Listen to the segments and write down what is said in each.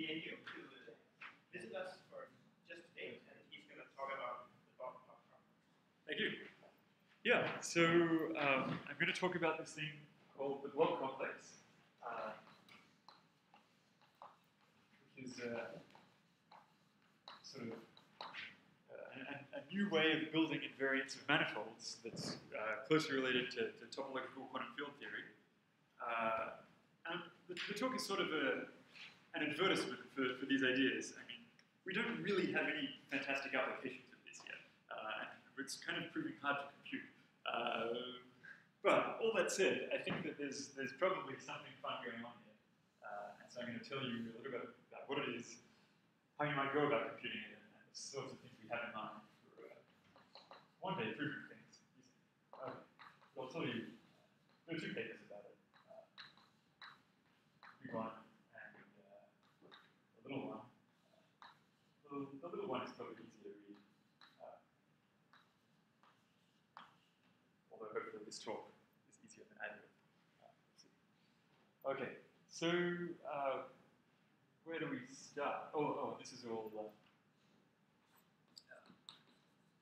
To visit us for just and he's going to talk about the. Thank you. Yeah, so um, I'm going to talk about this thing called the blob complex, uh, which is uh, sort of uh, a, a new way of building invariants of manifolds that's uh, closely related to, to topological quantum field theory. Uh, and the, the talk is sort of a, an advertisement for, for these ideas. I mean, we don't really have any fantastic applications of this yet. Uh, it's kind of proving hard to compute. Uh, but all that said, I think that there's, there's probably something fun going on here. Uh, and so I'm going to tell you a little bit about what it is, how you might go about computing it, and the sorts of things we have in mind for uh, one day proving things. Uh, I'll tell you, there are two papers about it. Uh, big one and uh, a little one. Uh, the, the little one is probably easier to read. Uh, this talk is easier than either. Uh. Okay, so uh, where do we start? Oh, oh, this is all uh,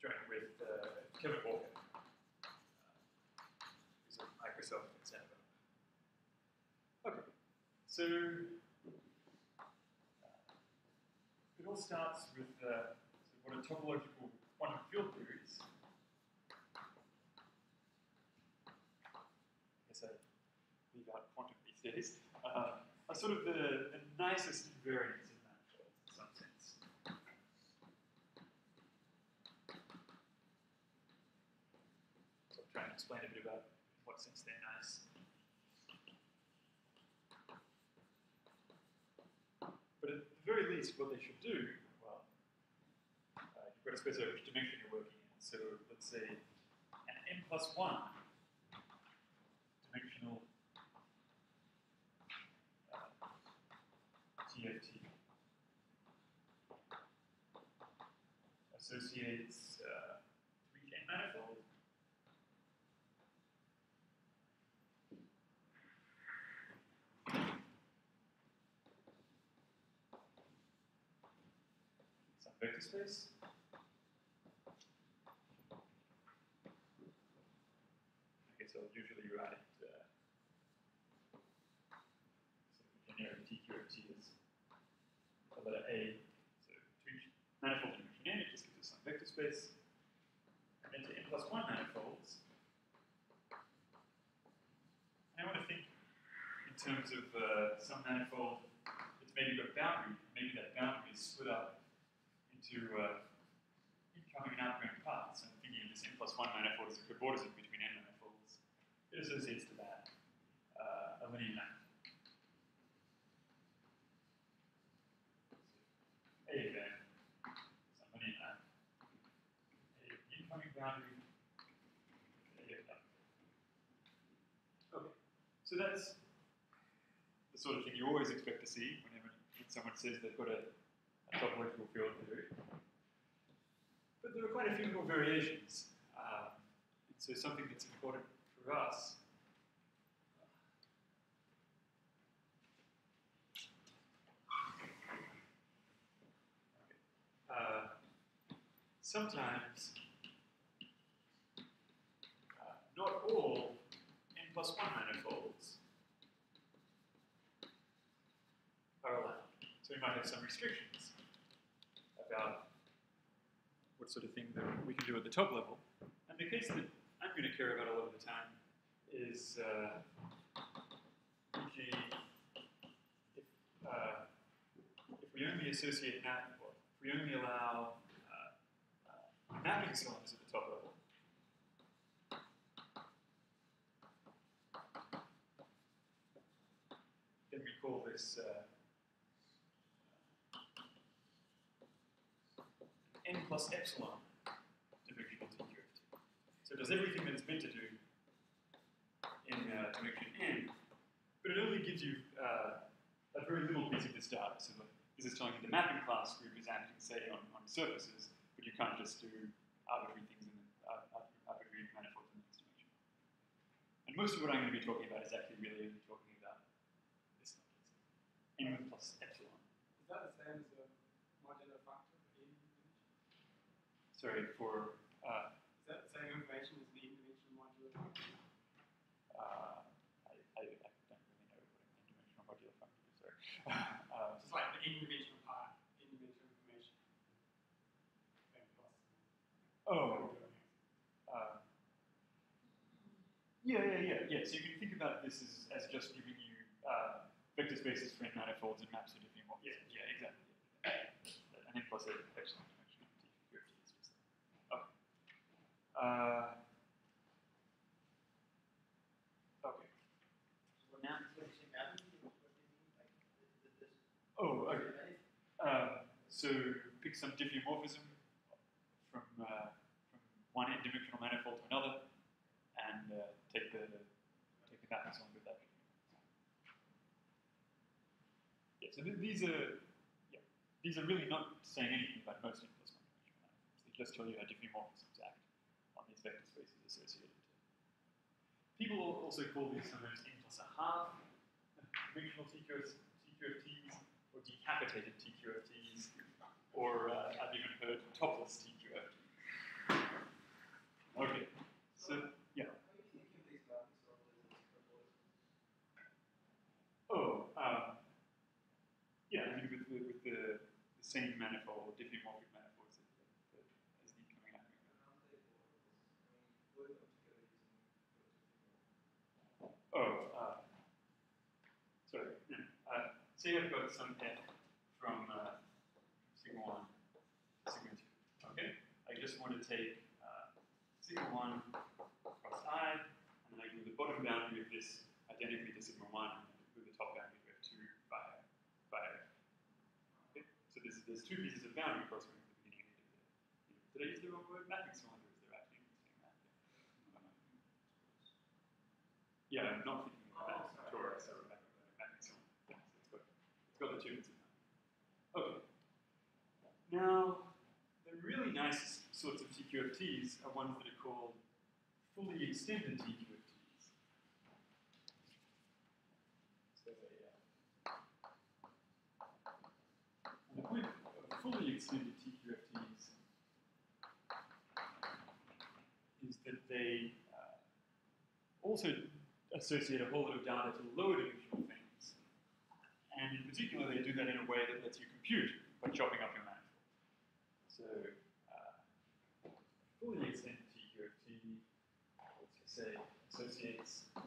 joined with uh, Kevin Walker, who's at Microsoft in. Okay, so it all starts with uh, what are topological quantum field theories. I guess I leave out quantum these days. Uh, are sort of the, the nicest invariants in that in some sense. So I'll try and explain a bit about in what sense they're nice. But at the very least, what they should do, well, uh, you've got to specify which dimension you're working in. So let's say an n plus 1 dimensional uh, Associates uh, 3K manifold. Some vector space. I guess I'll usually write uh, of generic TQFT as letter A. So to each manifold dimension n, it just gives us some vector space. And then to n plus 1 manifolds, I want to think in terms of uh, some manifold that's maybe got boundary. Maybe that boundary is split up into uh, incoming and outgoing paths. I'm thinking of this n plus 1 manifold as a cobordism between n manifolds. It associates to that uh, a linear map. A of n, some linear map. A of the incoming boundary. Okay, so that's the sort of thing you always expect to see whenever when someone says they've got a, a topological field theory. But there are quite a few more variations. Um, so something that's important for us uh, sometimes not all n plus 1 manifolds are allowed. So we might have some restrictions about what sort of thing that we can do at the top level. And the case that I'm going to care about a lot of the time is uh, if, uh, if we only associate map, if we only allow uh, uh, mapping cylinders at the top level, then we call this uh, n plus epsilon to make dimensional TQFT. So it does everything that it's meant to do in uh, dimension n, but it only gives you uh, a very little piece of this data. So this is telling you the mapping class group is acting, say, on, on surfaces, but you can't just do arbitrary things in the, uh, arbitrary manifolds in the next dimension. And most of what I'm going to be talking about is actually really talking this plus epsilon. that the same as a modular functor for the dimension? Sorry for. Uh, Is that the same information as the in-dimensional modular functor? uh, I, I, I don't really know what an n-dimensional modular function is. Sorry. uh, Just like the in-dimensional part, information. M plus. oh. Uh, yeah, yeah, yeah, yeah. So you can think about this as, as just giving you uh, vector spaces for n manifolds and maps to different models. Yeah, yeah, exactly. Yeah. And n plus a epsilon dimension of t is just okay. Uh, okay. Oh, okay. Uh, so pick some diffeomorphism from uh, from one n-dimensional manifold to another, and uh, take the take the mappings on with that. Yeah. So th- these are yeah these are really not saying anything about most n plus one dimensional manifolds. They just tell you how diffeomorphisms act on these vector spaces associated. To. People also call these sometimes n plus a half TQFs, TQFTs or decapitated TQFTs, or uh, I've even heard topless TQFTs. Okay, so same manifold or diffeomorphic manifolds that, that. Oh, uh, sorry. Uh, say I've got some head from uh, sigma 1, sigma 2. Okay? I just want to take uh, sigma 1 cross i, and then I do the bottom boundary of this identically to sigma 1, there's two pieces of boundary crossing at the beginning and the end. Did I use the wrong word? Mapping cylinder is the actually that. Yeah, I'm not thinking about Oh, or mapping mapping cylinder. Yeah, so it's got it's got the two bits in there. Okay. Now, the really nice sorts of TQFTs are ones that are called fully extended TQFTs. So, yeah. And the point extended TQFTs is that they uh, also associate a whole lot of data to lower dimensional things. And in particular, they do that in a way that lets you compute by chopping up your manifold. So, uh, fully extended TQFT, let's just say, associates uh,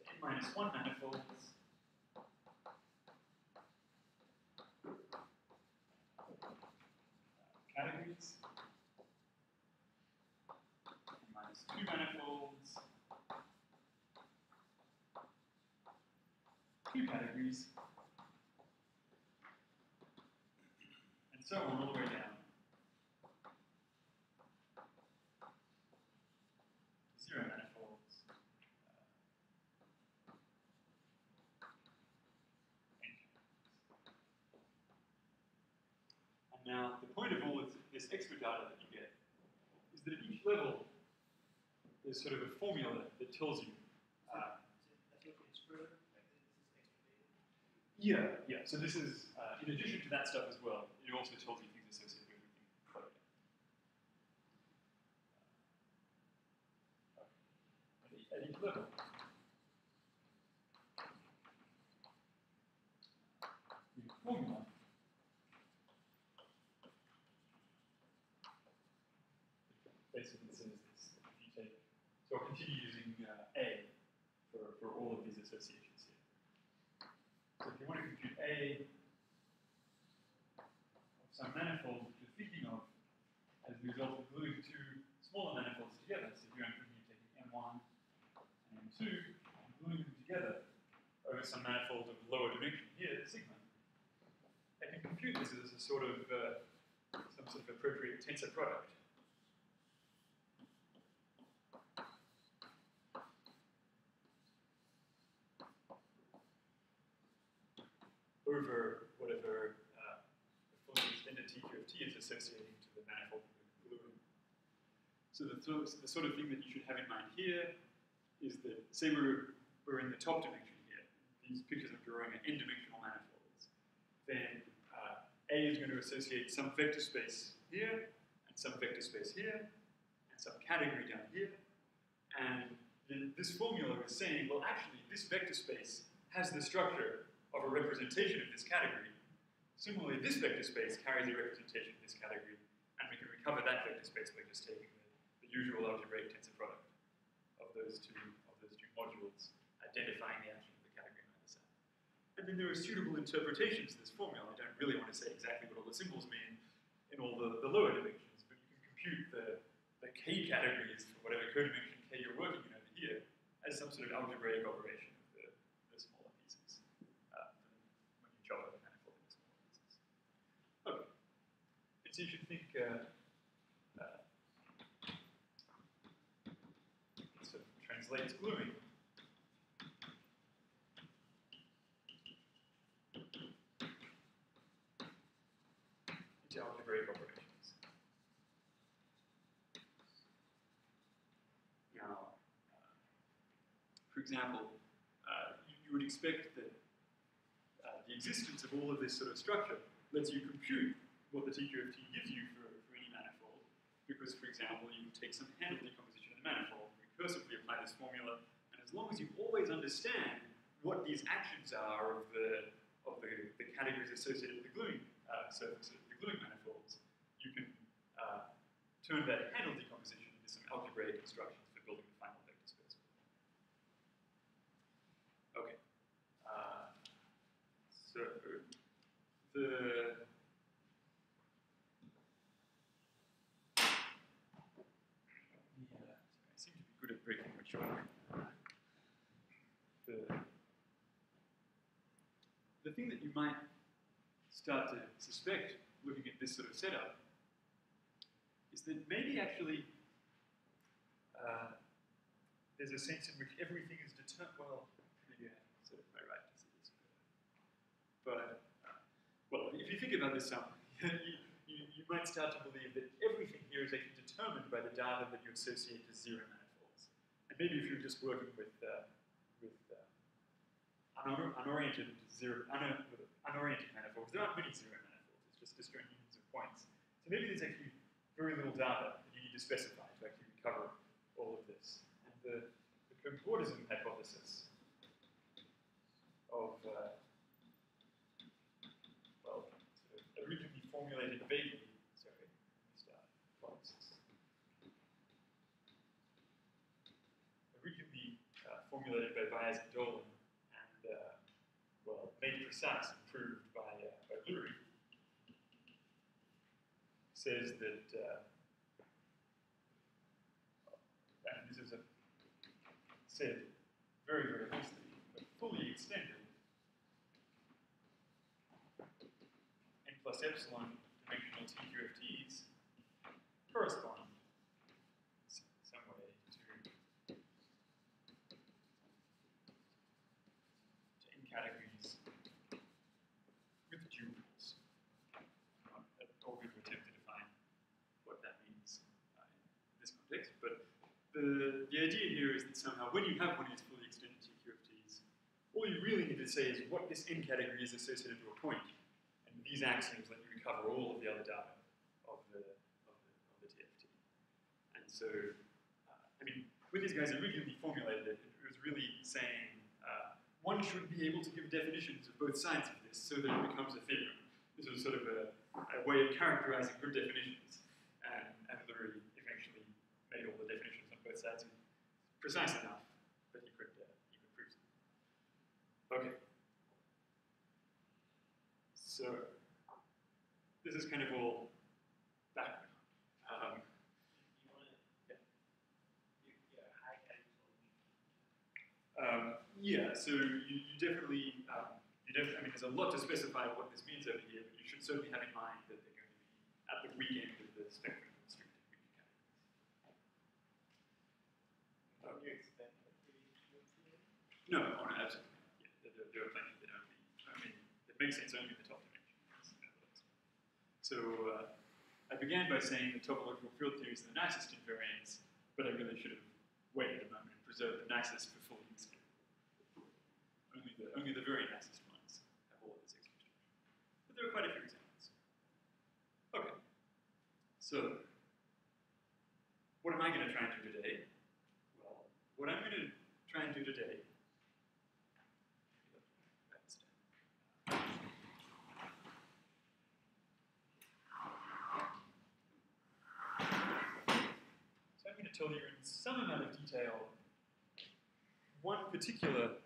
to n minus 1 manifolds uh, categories, n minus 2 manifolds, two categories, and so on all the way down. Zero manifolds. Uh, and now the point of all this extra data that you get is that at each level there's sort of a formula that tells you uh, That's what it's further, like this is extra data. Yeah, yeah. So this is, uh, in addition to that stuff as well, it also tells you things associated with everything. further down. Uh, at each- At each level. The formula basically says this. If you take, so I'll continue using uh, A for, for all of these associations here. So if you want to compute A of some manifold you're thinking of as a result of gluing two smaller manifolds together, so here I'm thinking of taking M1 and M2 and gluing them together over some manifold of lower dimension. Here, sigma, I can compute this as a sort of uh, some sort of appropriate tensor product. Over whatever uh, the fully extended TQFT is associating to the manifold that we're. So the, th- the sort of thing that you should have in mind here is that, say we're, we're in the top dimension here. These pictures I'm drawing are n-dimensional manifolds, then uh, A is going to associate some vector space here, and some vector space here, and some category down here. And the, this formula is saying, well, actually, this vector space has the structure of a representation of this category. Similarly, this vector space carries a representation of this category, and we can recover that vector space by just taking the, the usual algebraic tensor product of those two of those two modules, identifying the action of the category on either side. And then there are suitable interpretations of this formula. I don't really want to say exactly what all the symbols mean in all the, the lower dimensions, but you can compute the, the k categories for whatever codimension k you're working in over here as some sort of algebraic operation of the, the smaller pieces uh, when you chop up a manifold into smaller pieces. Okay. So you should think uh, sort of translates gluing. into algebraic operations. Now, uh, for example, uh, you, you would expect that uh, the existence of all of this sort of structure lets you compute what the TQFT gives you for, for any manifold, because, for example, you take some handle decomposition of the manifold, recursively apply this formula, and as long as you always understand what these actions are of the of the, the categories associated with the gluing uh, surfaces, the gluing manifolds, you can uh, turn that handle decomposition into some algebraic instructions for building the final vector space. Okay. Uh, so the yeah, I seem to be good at breaking my short. The the thing that you might start to suspect looking at this sort of setup is that maybe actually uh, there's a sense in which everything is determined. Well, maybe I sort of my right to see this. But, uh, well, if you think about this some, you, you, you might start to believe that everything here is actually determined by the data that you associate to zero manifolds. Maybe if you're just working with, uh, with uh, unor- unoriented zero, un- unoriented manifolds, there aren't many zero manifolds. It's just disjoint unions of points. So maybe there's actually very little data that you need to specify to actually recover all of this. And the, the hypothesis of, uh, well, sort of originally formulated vaguely, sorry, let me start once. Originally uh, formulated by Baez and Dolan and, uh, well, made precise and proved by, uh, by Lurie, says that, uh, and this is a, said very, very loosely, but fully extended, n plus epsilon dimensional TQFTs correspond s- some way to, to n categories with duals. Not at all going to attempt to define what that means uh, in this context, but the, idea here is that somehow when you have one of these fully extended TQFTs, all you really need to say is what this n category is associated to a point, and these axioms let you recover all of the other data of the, of the, of the TFT. And so, uh, I mean, when these guys originally formulated it, it was really saying uh, one should be able to give definitions of both sides of this so that it becomes a theorem. This was sort of a, a way of characterizing good definitions, and, and Lurie eventually made all the definitions on both precise enough that you could, uh, you could prove them. Okay. So, this is kind of all background. Um, You want to, Yeah. you, yeah, high category. Um, yeah, so you, you definitely, um, you def- I mean, there's a lot to specify what this means over here, but you should certainly have in mind that they're going to be at the weak end of the spectrum of restricted weak categories. Can you expand what the TQFT is? No, no, absolutely. Yeah, there, there- are plenty that only, I mean, it makes sense only in the top dimension. So uh, I began by saying the topological field theories are the nicest invariance, but I really should have waited a moment and preserved the nicest for full use. only the only the very nicest ones have all of this extra. But there are quite a few examples. Okay. So, what am I going to try and do today? Well, what I'm going to try and do today. So I'm going to tell you in some amount of detail one particular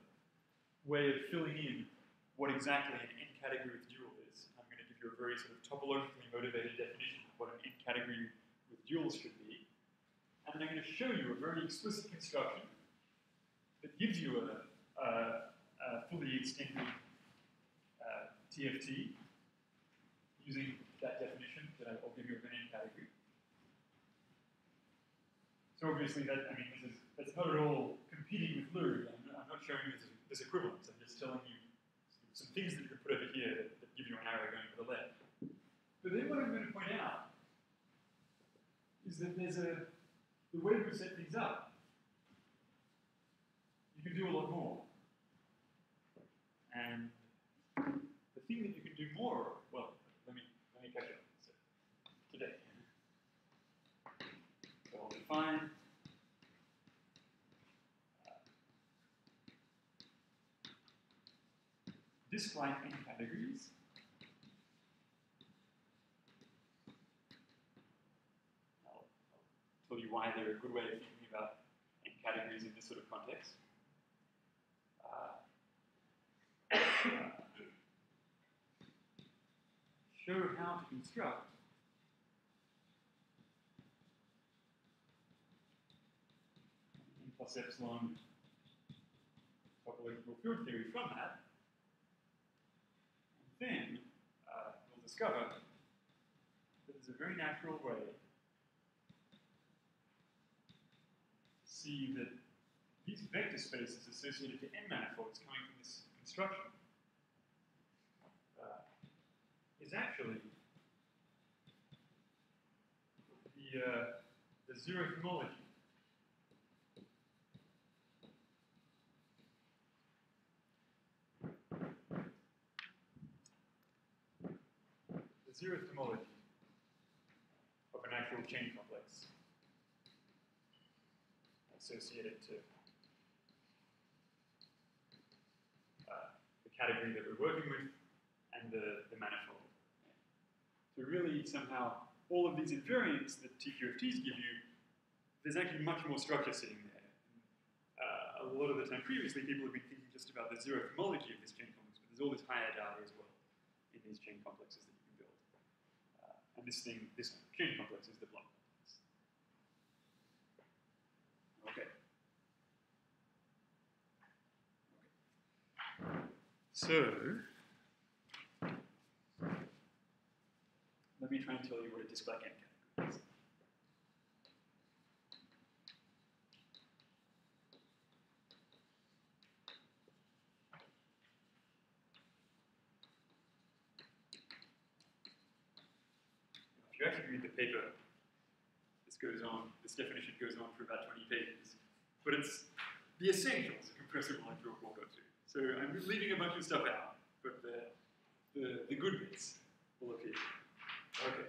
way of filling in what exactly an n category with dual is. I'm going to give you a very sort of topologically motivated definition of what an n category with duals should be. And then I'm going to show you a very explicit construction that gives you a, a, a fully extended uh, TFT using that definition that I'll give you of an n category. So obviously that, I mean, this is, that's not at all competing with Lou. I'm, I'm not showing you this, this equivalence. I'm just telling you some things that you can put over here that, that give you an arrow going to the left. But then what I'm going to point out is that there's a, the way we set things up, you can do a lot more. And the thing that you can do more, well, let me, let me catch up. So, today. So I'll define disk-like n categories. I'll, I'll tell you why they're a good way of thinking about n categories in this sort of context. Uh, show how to construct n plus epsilon topological field theory from that. Then uh, you'll discover that there's a very natural way to see that these vector spaces associated to n manifolds coming from this construction uh, is actually the, uh, the zero homology. Zeroth homology of an actual chain complex associated to uh, the category that we're working with and the, the manifold. So really somehow all of these invariants that TQFTs give you, there's actually much more structure sitting there. Uh, a lot of the time previously people have been thinking just about the zero homology of this chain complex, but there's all this higher data as well in these chain complexes that you can build. Uh, and this thing, this chain complex is the blob complex. Okay. So, let me try and tell you what a disk-like n category is. If you actually read the paper, this goes on, this definition goes on for about 20 pages, but it's the essentials of compressible electrical quarter two. So I'm leaving a bunch of stuff out, but the, the, the good bits will appear. Okay.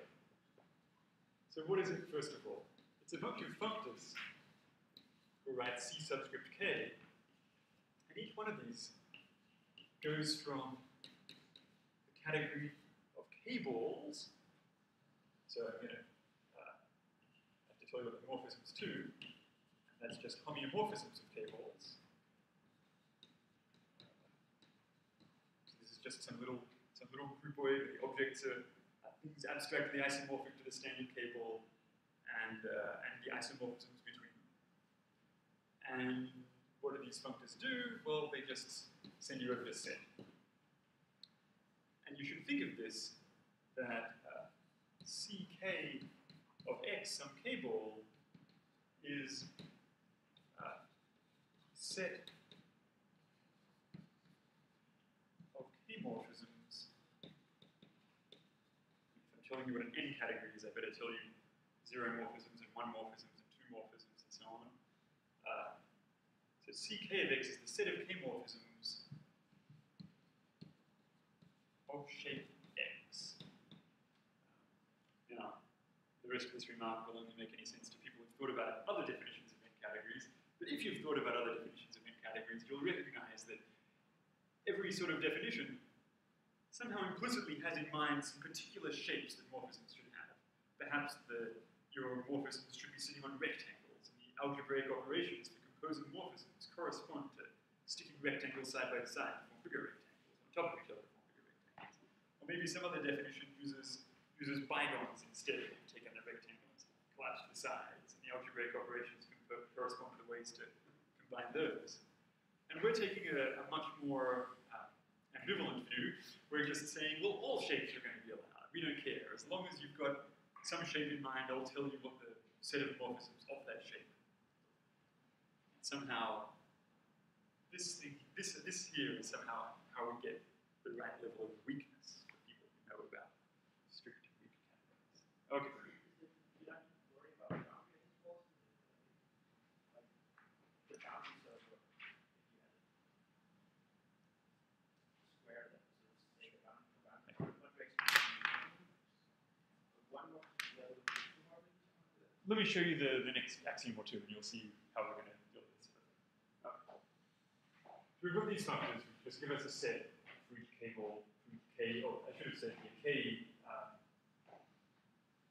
So what is it, first of all? It's a bunch of functors who write C subscript K, and each one of these goes from the category of K-balls. So I'm going to uh, have to tell you what the morphisms and that's just homeomorphisms of K-balls. So this is just some little some little groupoid. The objects are uh, things abstractly isomorphic to the standard k-ball and, uh, and the isomorphisms between them. And what do these functors do? Well, they just send you over this set. And you should think of this that ck of x, some k ball, is uh, set of k-morphisms if I'm telling you what an n category is, I better tell you zero morphisms and one morphisms and two morphisms and so on. Uh, so ck of x is the set of k morphisms of shape X. Now, the rest of this remark will only make any sense to people who've thought about other definitions of n categories, but if you've thought about other definitions of n categories, you'll recognize that every sort of definition somehow implicitly has in mind some particular shapes that morphisms should have. Perhaps the, your morphisms should be sitting on rectangles, and the algebraic operations for composing morphisms correspond to sticking rectangles side by side to form bigger rectangles on top of each other to form bigger rectangles. Or maybe some other definition uses uses bigons instead. You take out the rectangles, collapse sides, and the algebraic operations can correspond to the ways to combine those. And we're taking a, a much more uh, ambivalent view. We're just saying, well, all shapes are going to be allowed. We don't care. As long as you've got some shape in mind, I'll tell you what the set of morphisms of that shape. And somehow, this thing, this this here is somehow how we get the right level of weakness for people who know about strict weak categories. Okay. You don't worry about boundary intervals? Like, the boundaries of, if you had a square that was sort of say the boundary, the boundary, what makes one more, the other would be two more, maybe? Let me show you the, the next axiom or two, and you'll see how we're going to deal with this. So we've got these functions which just give us a set for each k ball, for each k, oh, I should have said here, k um,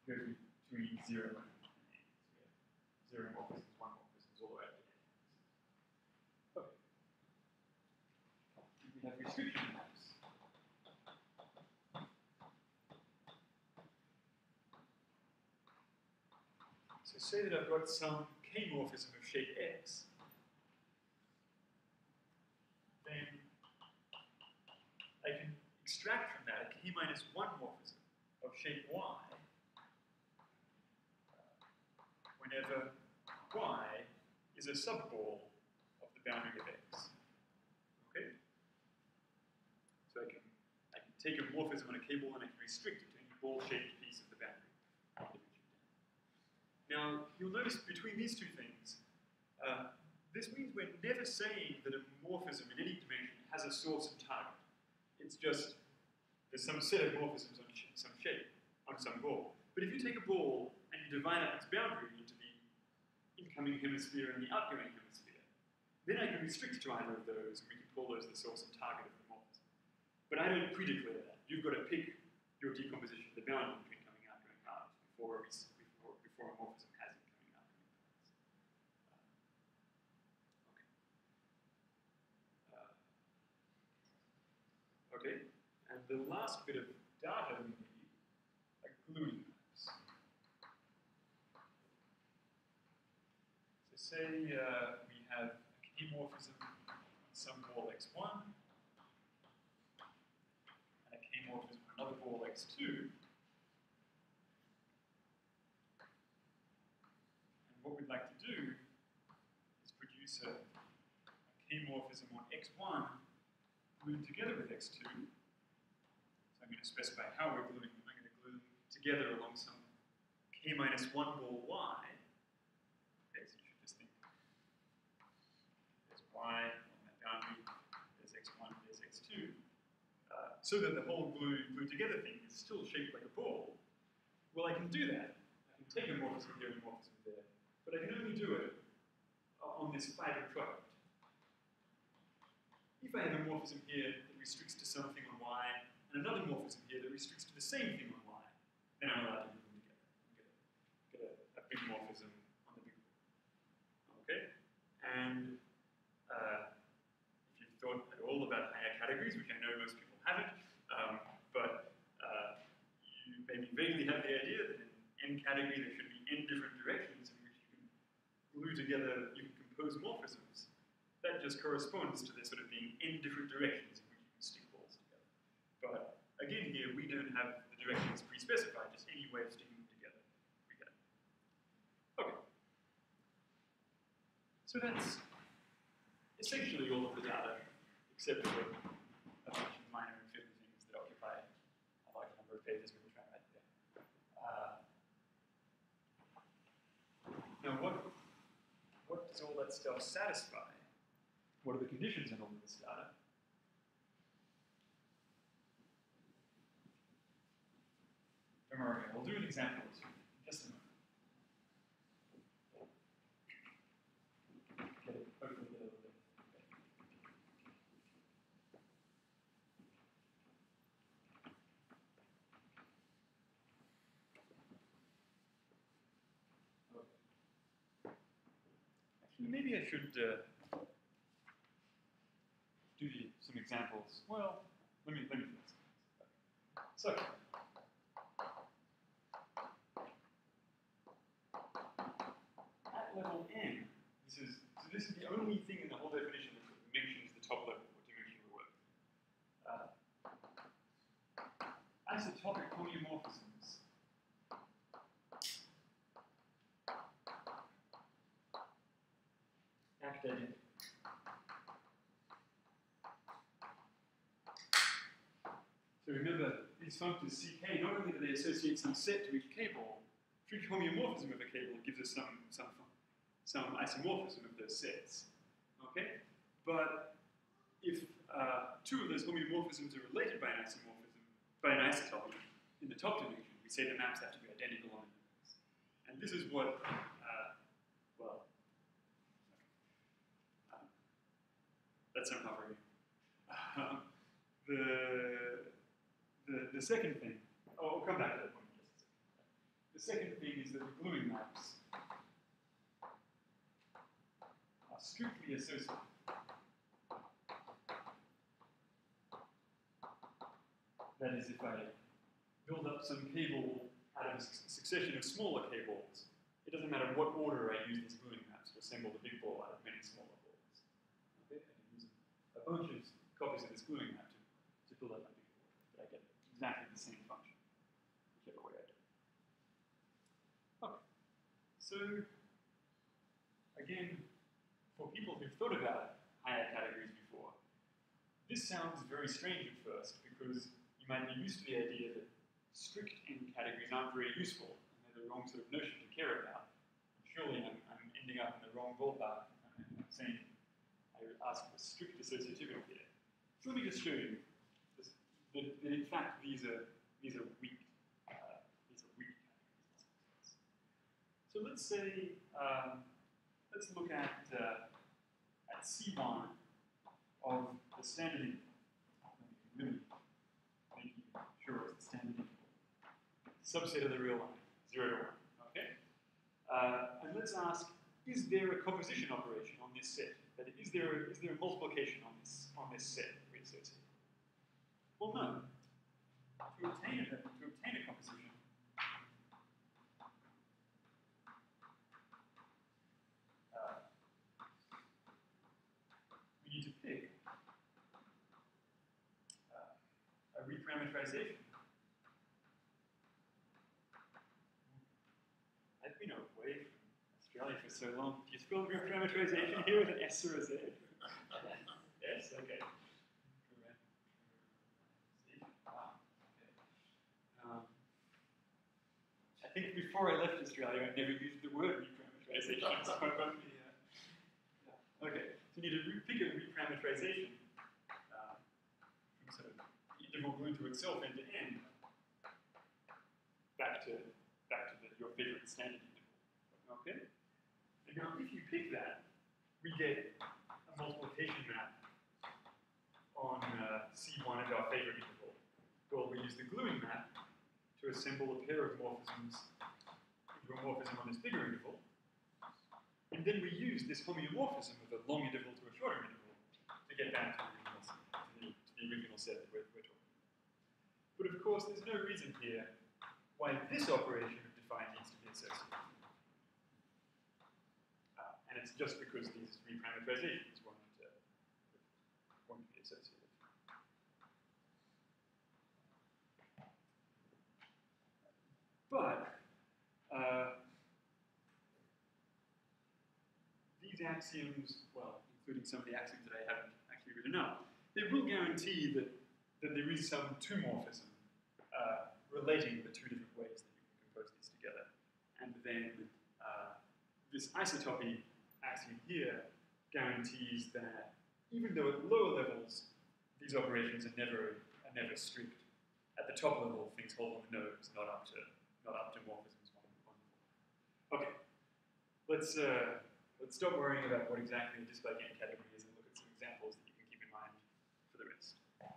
goes between 0 and n. So we have 0 morphisms, 1 morphisms, all the way up to n. Okay. We have restriction maps. So say that I've got some k-morphism of shape x, then I can extract from that a k minus 1 morphism of shape y uh, whenever y is a subball of the boundary of x. Okay? So I can, I can take a morphism on a k-ball and I can restrict it to any ball-shaped piece of the boundary. Now, you'll notice between these two things, uh, this means we're never saying that a morphism in any dimension has a source and target. It's just there's some set of morphisms on sh some shape, on some ball. But if you take a ball and you divide up its boundary into the incoming hemisphere and the outgoing hemisphere, then I can restrict to either of those, and we can call those the source and target of the morphism. But I don't pre-declare that. You've got to pick your decomposition the boundary between coming and outgoing halves before a, before, before a morphism has incoming and outgoing halves. Uh, okay. And the last bit of data we need are gluing maps. So say uh, we have a k-morphism on some ball x1 and a k-morphism on another ball x2. And what we'd like to do is produce a, a on x1 glued together with x2. So I'm going to specify how we're gluing them. I'm going to glue them together along some k minus 1 ball y. Okay, so you should just think there's y on that boundary, there's x1, there's x2. Uh, so that the whole glue, glue together thing is still shaped like a ball. Well, I can do that. I can take a morphism here and a morphism there, but I can only do it on this fiber product. If I have a morphism here that restricts to something on y, and another morphism here that restricts to the same thing on y, then I'm allowed to group them together. Get, a, get a, a big morphism on the big one. Okay? And uh, if you've thought at all about higher categories, which I know most people haven't, um, but uh, you maybe vaguely have the idea that in n category there should be n different directions in which you can glue together, you can compose morphisms. That just corresponds to there sort of being n different directions in which you can stick balls together. But again, here we don't have the directions pre-specified, just any way of sticking them together. We get. Okay. So that's essentially all of the data, except for a bunch of minor and fiddly things that occupy a large number of pages we were trying to write there. Uh, now, what, what does all that stuff satisfy? What are the conditions in all of this data? I'll do an example in just a moment. Bit. Actually, maybe I should uh, do the, some examples. Well, let me let me. So, at level n, this is so this is the only thing in the whole definition that mentions the top level or dimension of work. Uh, isotopic homeomorphisms. Act. So remember, these functors ck, not only do they associate some set to each k-ball, each homeomorphism of a k-ball gives us some, some, some isomorphism of those sets. Okay? But if uh, two of those homeomorphisms are related by an isomorphism, by an isotopy, in the top dimension, we say the maps have to be identical on those. And this is what, uh, well, um, that's not covering. Um, the the, the second thing, oh, I'll come back to that point. The second thing is that the gluing maps are strictly associated. That is, if I build up some k-ball out of a succession of smaller k-balls, it doesn't matter what order I use these gluing maps to assemble the big ball out of many smaller balls. Okay? I can use a bunch of copies of this gluing map to, to build up my big ball, but I get exactly the same function, whichever way I do. it. Okay. So, again, for people who've thought about higher categories before, this sounds very strange at first because you might be used to the idea that strict n categories aren't very useful and they're the wrong sort of notion to care about. Surely I'm, I'm ending up in the wrong ballpark. I'm saying I would ask for strict associativity here. So let me just show you that in fact these are these are weak uh, these are weak categories. So let's say um, let's look at uh, at C1 of the standard make you sure it's the standard interval. Subset of the real line, zero to one. Okay. Uh, and let's ask: Is there a composition operation on this set? That is there is there a multiplication on this on this set? Well, no. To obtain a, to obtain a composition, uh, we need to pick uh, a I've been away from Australia for so long. Do you spell reparameterization here with an S or a Z? yes? Okay. Um, I think before I left Australia, I never used the word reparameterization. so I won't be, yeah. Okay, so you need to pick a reparameterization the interval glued to itself end to end back to back to the, your favorite standard interval. Okay? And now if you pick that, we get a multiplication map on uh, C1 of our favorite interval. Well, we use the gluing map to assemble a pair of morphisms into a morphism on this bigger interval. And then we use this homeomorphism of a long interval to a shorter interval to get back to the original, to the, to the original set that we're. But of course, there's no reason here why this operation of define needs to be associated. Uh, and it's just because these reparameterizations won't, uh, won't be associated. But uh, these axioms, well, including some of the axioms that I haven't actually written up, they will guarantee that, that there is some two-morphism uh, relating the two different ways that you can compose these together. And then uh, this isotopy axiom here guarantees that even though at lower levels these operations are never, are never strict, at the top level, things hold on the nose, not up to not up to morphisms. Okay, let's uh, let's stop worrying about what exactly a disk-like n category is and look at some examples that you can keep in mind for the rest. Um,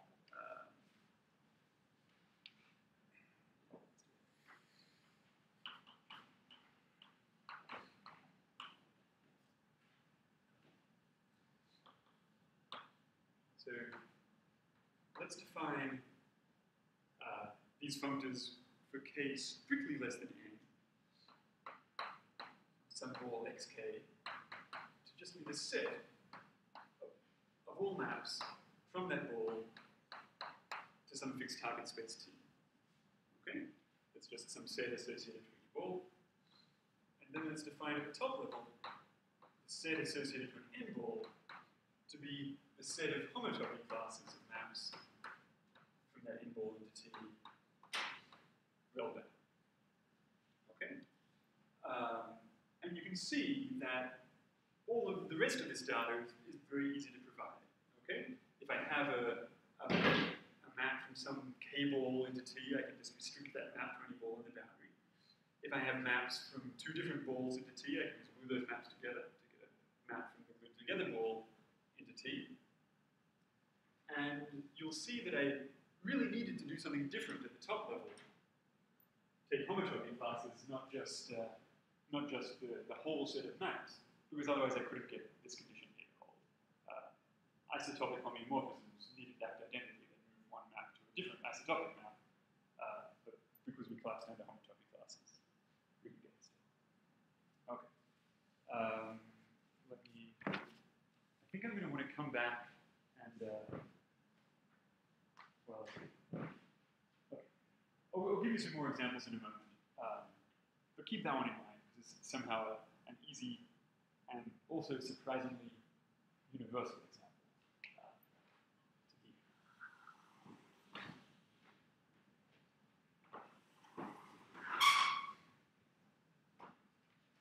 So let's define uh, these functors for k strictly less than n, some ball xk, to just be the set of, all maps from that ball to some fixed target space t. Okay? It's just some set associated to each ball. And then let's define at the top level the set associated to an n ball to be the set of homotopy classes of maps into T relevant. Okay? Um, and you can see that all of the rest of this data is, is very easy to provide. Okay? If I have a, a, a map from some ball into T, I can just restrict that map to any ball in the boundary. If I have maps from two different balls into T, I can just glue those maps together to get a map from the glued together ball into T. And you'll see that I really needed to do something different at the top level. Take homotopy classes, not just uh, not just the, the whole set of maps, because otherwise I couldn't get this condition here called uh, isotopic homeomorphisms needed that identity that move one map to a different isotopic map. Uh, but because we class down to homotopy classes, we can get this. Okay. Um, let me. I think I'm going to want to come back and. Uh, well, okay. I'll, I'll give you some more examples in a moment. Um, but keep that one in mind because it's somehow a, an easy and also surprisingly universal example.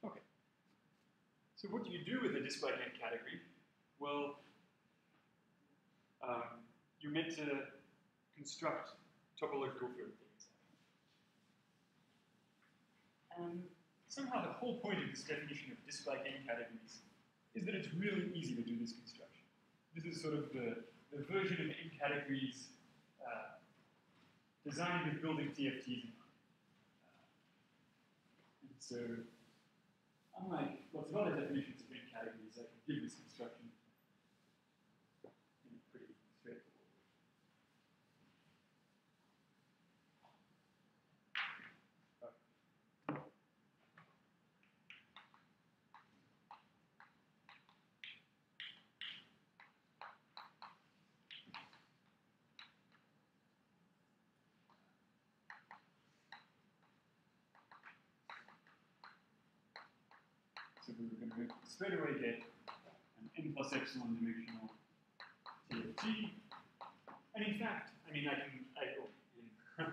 Uh. Okay. So what do you do with a disk-like category? Well, um, you're meant to construct topological field And somehow the whole point of this definition of disk-like n categories is that it's really easy to do this construction. This is sort of the, the version of n categories uh, designed with building TFTs in mind. Uh, and so, unlike lots of other definitions of n categories, I can give this construction in a pretty straightforward way. So we were going to straight away get an n plus epsilon dimensional TFT. And in fact, I mean, I can, I, oh, n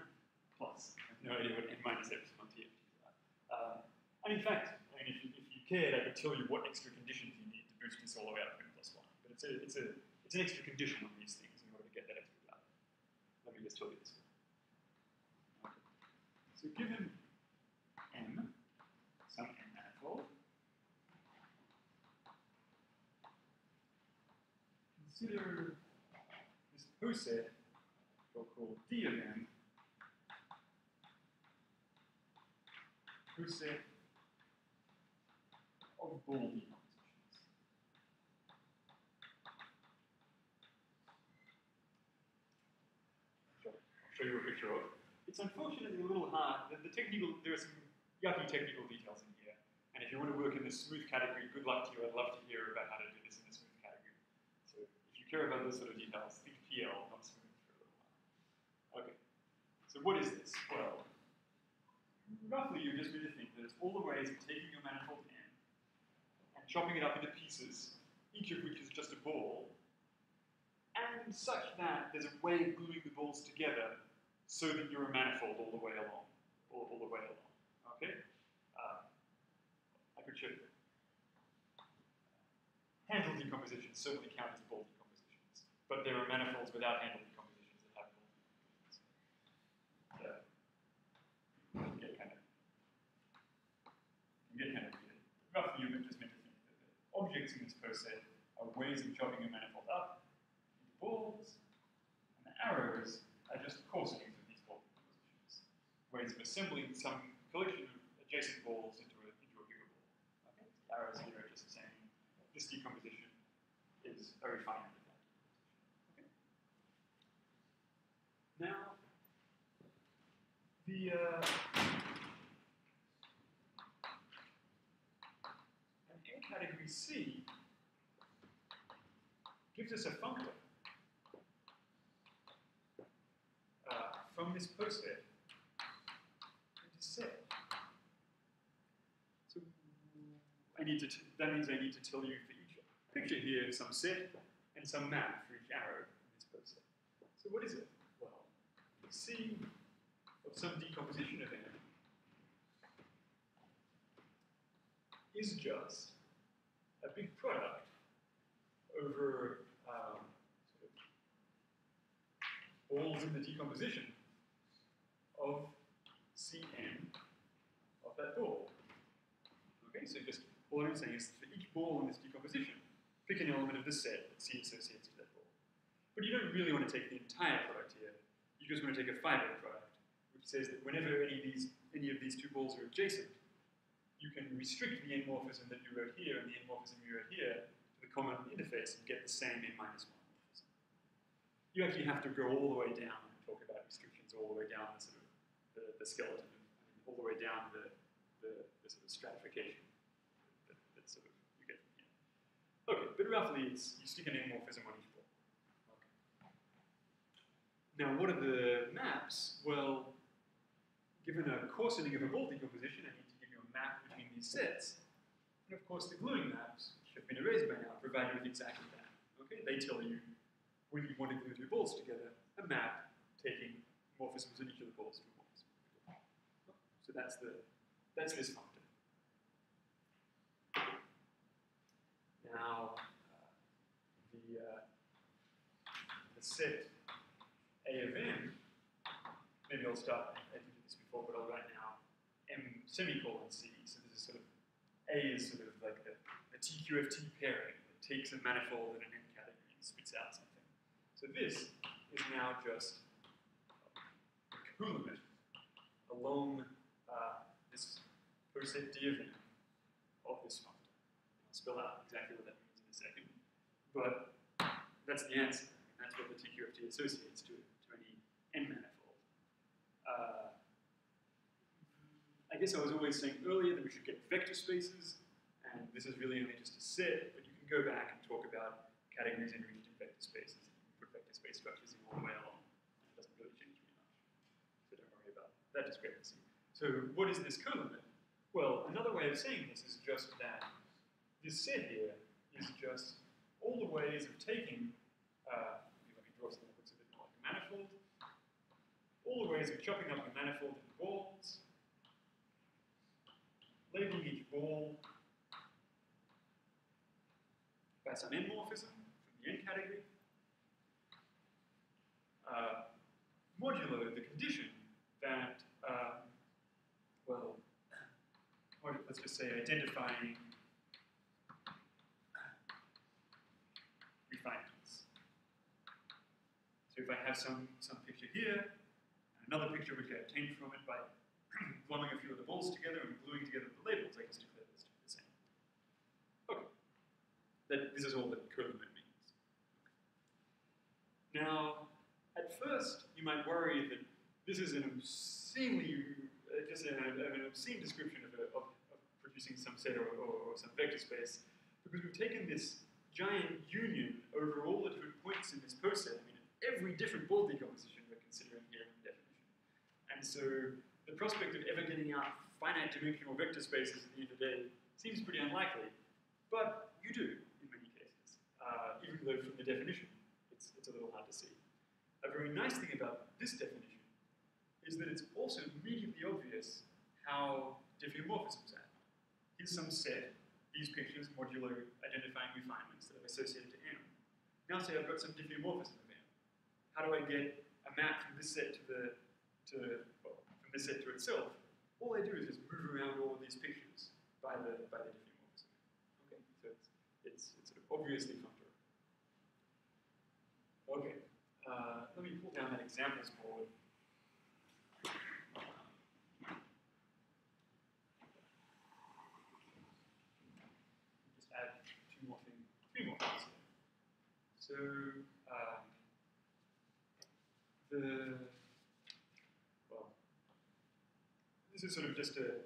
plus, I have no idea what n minus epsilon TFTs are. Um, and in fact, I mean, if you, if you cared, I could tell you what extra conditions you need to boost this all the way up to n plus 1. But it's, a, it's, a, it's an extra condition on these things in order to get that extra value. Let me just tell you this. Okay. So given m, some n manifold, consider this poset we'll call D of m poset of ball decompositions. Sure. I'll show you a picture of. it. It's unfortunately a little hard. The, the technical, there are some yucky technical details in here. And if you want to work in the smooth category, good luck to you. I'd love to hear about how to do this in the smooth category. So if you care about those sort of details, think PL, not smooth for a while. Okay. So what is this? Well, roughly you're just going to think that it's all the ways of taking your manifold n and chopping it up into pieces, each of which is just a ball, and such that there's a way of gluing the balls together so that you're a manifold all the way along, all, all the way along. Okay? Uh, I could show you. Handle decomposition certainly count as ball but there are manifolds without handle decompositions that have multiple so, can get kind of, can get kind of weird. Roughly, you just meant to think that the objects in this poset are ways of chopping a manifold up into balls, and the arrows are just coarsenings of these ball compositions, ways of assembling some collection of adjacent balls into a, into a bigger ball. Okay? The arrows here are just saying this decomposition is very fine. Uh, an A category C gives us a functor uh, from this poset into set. So I need to that means I need to tell you for each picture here some set and some map for each arrow in this poset. So what is it? Well, C some decomposition of M is just a big product over um, sort of balls in the decomposition of Cn of that ball. Okay, so just all I'm saying is for each ball in this decomposition, pick an element of the set that C associates with that ball. But you don't really want to take the entire product here. You just want to take a finite product, says that whenever any of these any of these two balls are adjacent, you can restrict the n-morphism that you wrote here and the n-morphism you wrote here to the common interface and get the same n minus one. You actually have to go all the way down and talk about restrictions all the way down the sort of the, the skeleton, mean, all the way down the, the, the sort of stratification that, that sort of you get from here. Okay, but roughly it's you stick an n-morphism on each ball. Okay. Now, what are the maps? Well, given a coarsening of a ball decomposition, I need to give you a map between these sets. And of course, the gluing maps, which have been erased by now, provide you with exactly that. Okay, they tell you when you want to glue two balls together, a map taking morphisms in each of the balls to morphism. So that's the that's this functor. Now, uh, the uh, the set A of m. Maybe I'll start. I did this before, but I'll write now m semicolon c. So this is sort of A is sort of like the, the TQFT pairing that takes a manifold and an n category and spits out something. So this is now just a colimit along uh, this poset D of n of this functor. I'll spell out exactly what that means in a second. But that's the answer. And that's what the TQFT associates to, to any n manifold. Uh, I guess I was always saying earlier that we should get vector spaces, and this is really only just a set, but you can go back and talk about categories in vector spaces. Can put vector space structures in the way along. It doesn't really change very much. So don't worry about that discrepancy. So what is this colimit? Well, another way of saying this is just that this set here is just all the ways of taking, uh, let me draw something that looks a bit more like a manifold, all the ways of chopping up a manifold into balls, labeling each ball by some n-morphism from the n category, uh, modulo the condition that, um, well, let's just say identifying refinements. So if I have some, some picture here, and another picture which I obtained from it by gluing a few of the balls together and gluing together the labels, I just declare this to be the same. Okay. That, this is all that colimit means. Now, at first, you might worry that this is an obscenely, uh, just an, an obscene description of, a, of, of producing some set or, or, or some vector space, because we've taken this giant union over all the different points in this poset. I mean, every different ball decomposition we're considering here in the definition. And so the prospect of ever getting out finite dimensional vector spaces at the end of the day seems pretty unlikely. But you do in many cases, uh, even though from the definition it's, it's a little hard to see. A very nice thing about this definition is that it's also immediately obvious how diffeomorphisms act. Here's some set, these pictures modulo identifying refinements that are associated to M. Now say I've got some diffeomorphism of M. How do I get a map from this set to the to set to itself? All I do is just move around all of these pictures by the by the diffeomorphism. Okay, so it's it's, it's sort of obviously functorial. Okay, uh, let me pull down that examples board. Just add two more things, three more things. So, um, the, well, this is sort of just a,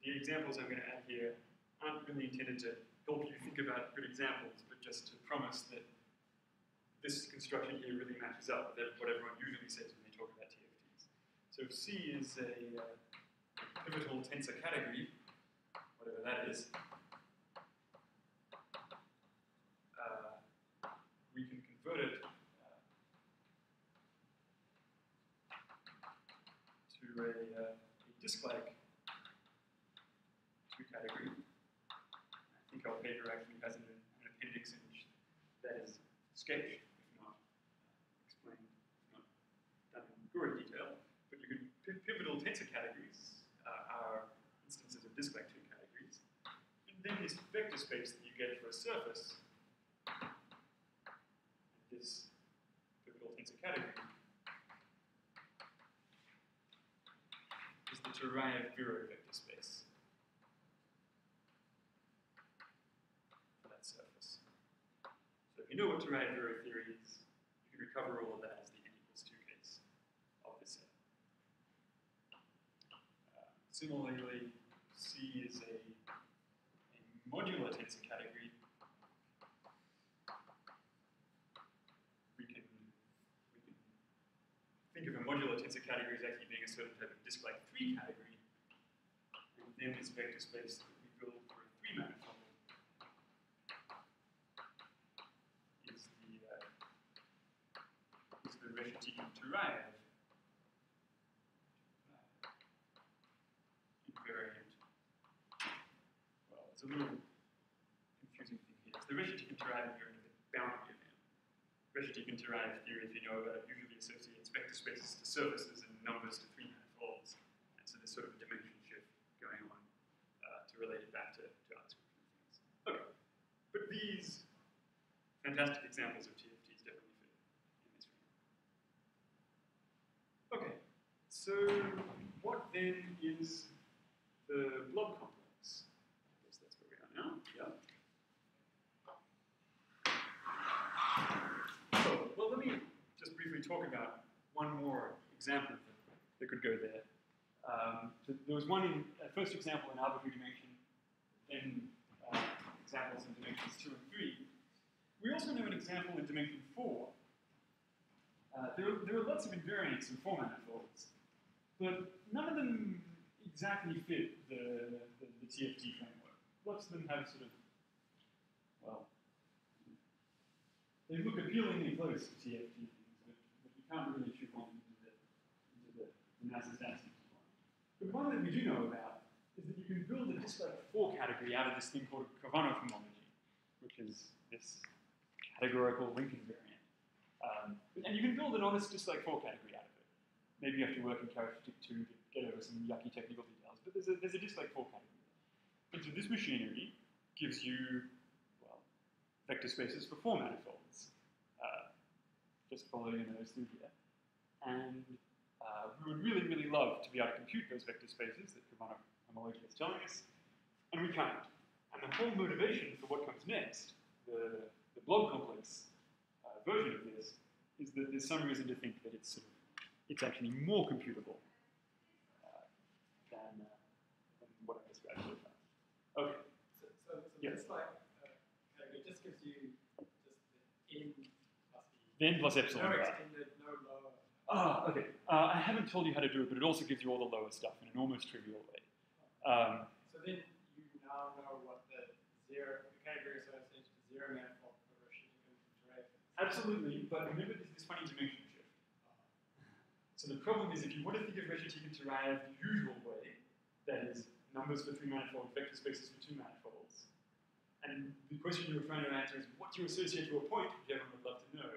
the examples I'm going to add here aren't really intended to help you think about good examples, but just to promise that this construction here really matches up with what everyone usually says when they talk about TFTs. So if C is a uh, pivotal tensor category, whatever that is, uh, we can convert it uh, to a, a disk-like two category. I think our paper actually has an, an appendix in which that is sketched, if not uh, explained, if not done in great detail. But you can pivotal tensor categories uh, are instances of disk-like two categories. And then this vector space that you get for a surface, this pivotal tensor category, Turaev-Viro vector space. that surface. So if you know what Turaev-Viro theory is, you can recover all of that as the n equals 2 case of the set. Uh, similarly, C is a, a modular tensor category. We can, think of a modular tensor category as actually being a certain type of disk-like 3 category. And then this vector space that we build for a 3 manifold is the uh, is the Reshetikhin-Turaev invariant. Well, it's a little confusing thing here. It's the Reshetikhin-Turaev invariant of the boundary event. Reshetikhin-Turaev theory, if you know about it, usually associates vector spaces to surfaces and numbers to three manifolds. And so there's sort of a dimension shift going on uh, to relate it back to, to unscripted things. Okay. But these fantastic examples of TFTs definitely fit in this room. Okay, so what then is the blob complex? I guess that's where we are now. Yeah. So, well, let me just briefly talk about one more example that, could go there. Um, so there was one in, uh, first example in arbitrary dimension, then uh, examples in dimensions two and three. We also know an example in dimension four. Uh, there, are, there are lots of invariants in four manifolds, but none of them exactly fit the, the, the TFT framework. Lots of them have sort of, well, they look appealingly close to TFT things, but, but you can't really shoehorn them into the, into the, the NASA stats one. That we do know about is that you can build a disk-like four category out of this thing called Khovanov homology, which is this categorical link variant. Um, and you can build an honest disk-like four category out of it. Maybe you have to work in characteristic two to get over some yucky technical details, but there's a, there's a four category. And so this machinery gives you, well, vector spaces for four manifolds. Uh, just following those through here. And uh, we would really, really love to be able to compute those vector spaces that Khovanov homology is telling us, and we can't. And the whole motivation for what comes next, the, the blob complex uh, version of this, is that there's some reason to think that it's sort of, it's actually more computable uh, than, uh, than what I've described so far. Okay. So, so, so Yeah. this like uh, category just gives you just the n plus e. Then plus epsilon. No bar. extended, no lower. Ah, okay. Uh, I haven't told you how to do it, but it also gives you all the lower stuff in an almost trivial way. Um, So then you now know what the zero, the category associated to zero manifold for Rashidika Drake. absolutely, but remember there's this funny dimension shift. So the problem is if you want to think of Reshetikhin-Turaev the usual way, that is numbers for three manifold, vector spaces for two manifolds, and the question you were trying to answer is what do you associate to a point, which everyone would love to know.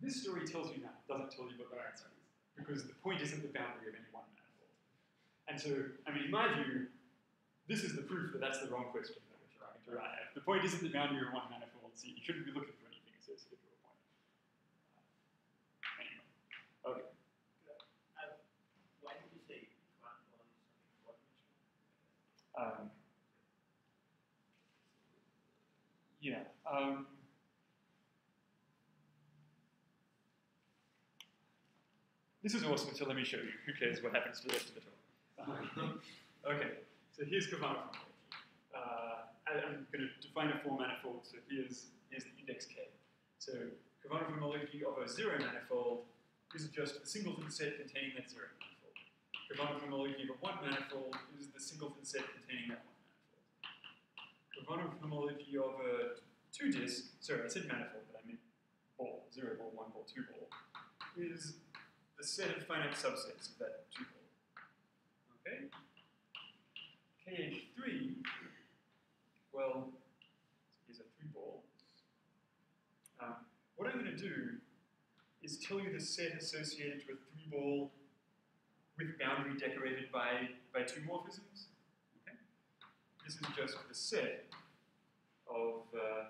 This story tells you that, doesn't tell you what the answer is, because the point isn't the boundary of any one manifold. And so, I mean, in my view, this is the proof that that's the wrong question that we're trying to derive. The point isn't the boundary of one manifold, so you shouldn't be looking for anything associated with a point. Uh, anyway, okay. Uh, why did you say quantum on something four dimensional? Um, yeah. Um, this is awesome, so let me show you. Who cares what happens to the rest of the talk? okay, so here's homology. Uh, I'm going to define a four manifold, so here's, here's the index k. So Khovanov homology of a zero manifold is just a singleton set containing that zero manifold. Khovanov homology of a one manifold is the singleton set containing that one manifold. Cavana homology of a two disk, sorry, I said manifold, but I meant ball, zero ball, one ball, two ball, is the set of finite subsets of that ball. Okay? KH3, well, is a three ball. Um, what I'm going to do is tell you the set associated to a three ball with boundary decorated by, by two morphisms. Okay? This is just the set of, uh,